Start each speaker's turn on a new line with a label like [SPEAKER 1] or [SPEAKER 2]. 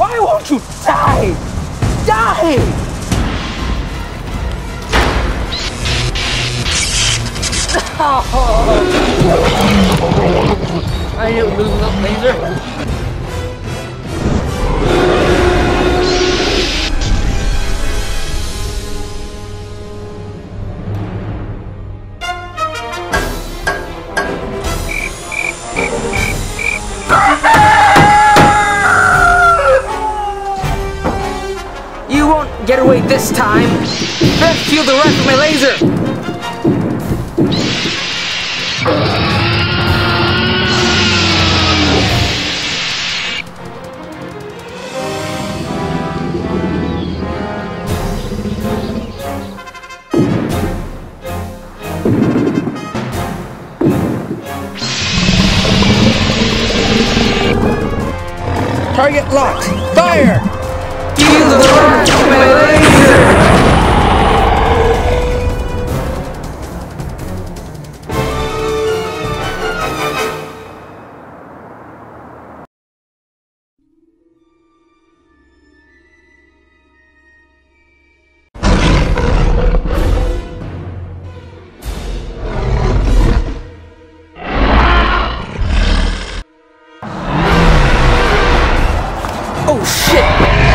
[SPEAKER 1] Why won't you die? Die! Oh. I knew losing that laser. You won't get away this time. Best feel the rest of my laser.
[SPEAKER 2] Target locked. Fire!
[SPEAKER 1] Oh shit!